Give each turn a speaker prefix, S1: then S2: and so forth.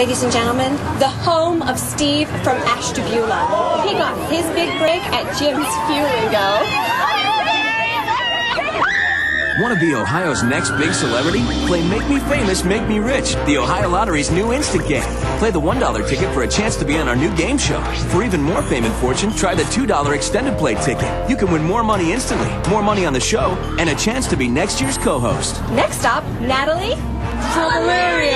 S1: Ladies and gentlemen, the home of Steve from Ashtabula. He got his big break at Jim's Fuel Go.
S2: Want to be Ohio's next big celebrity? Play Make Me Famous, Make Me Rich, the Ohio Lottery's new instant game. Play the $1 ticket for a chance to be on our new game show. For even more fame and fortune, try the $2 extended play ticket. You can win more money instantly, more money on the show, and a chance to be next year's co-host.
S1: Next up, Natalie.
S3: Valeria!